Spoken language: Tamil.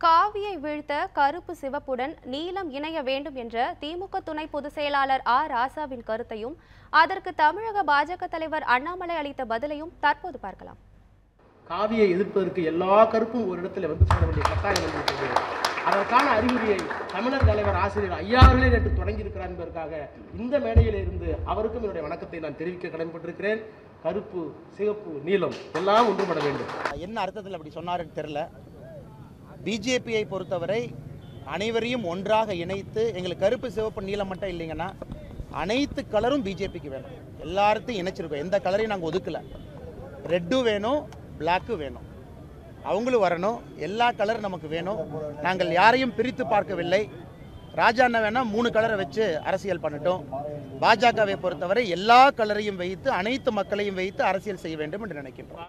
காவியை வீழ்த்த கருப்பு சிவப்புடன் நீலம் இணைய வேண்டும் என்ற திமுக துணை பொதுச் செயலாளர் ஆ. ராசாவின் கருத்தையும் அதற்கு தமிழக பாஜக தலைவர் அண்ணாமலை அளித்த பதிலையும் தற்போது பார்க்கலாம். காவியை எதிர்ப்பதற்கு எல்லா கருப்பும் ஒரு இடத்துல வந்து சேர வேண்டிய கட்டாயம் அதற்கான அறிகுறியை தமிழர் தலைவர் ஆசிரியர் ஐயா அவர்களே நேற்று தொடங்கியிருக்கிறார் என்பதற்காக இந்த மேடையில் இருந்து அவருக்கும் என்னுடைய வணக்கத்தை நான் தெரிவிக்க கடமைப்பட்டிருக்கிறேன். கருப்பு சிவப்பு நீலம் எல்லாம் ஒன்றுபட வேண்டும். என்ன அர்த்தத்தில் அப்படி சொன்னாருன்னு தெரில பிஜேபியை பொறுத்தவரை அனைவரையும் ஒன்றாக இணைத்து எங்களுக்கு கருப்பு சிவப்பு நீளம் மட்டும் இல்லைங்கன்னா அனைத்து கலரும் பிஜேபிக்கு வேணும். எல்லாத்தையும் இணைச்சிருக்கோம். எந்த கலரையும் நாங்கள் ஒதுக்கலை. ரெட்டும் வேணும் பிளாக்கும் வேணும். அவங்களும் வரணும். எல்லா கலரும் நமக்கு வேணும். நாங்கள் யாரையும் பிரித்து பார்க்கவில்லை. ராஜா அண்ணன் வேணால் மூணு கலரை வச்சு அரசியல் பண்ணட்டும். பாஜகவை பொறுத்தவரை எல்லா கலரையும் வைத்து அனைத்து மக்களையும் வைத்து அரசியல் செய்ய வேண்டும் என்று நினைக்கின்றோம்.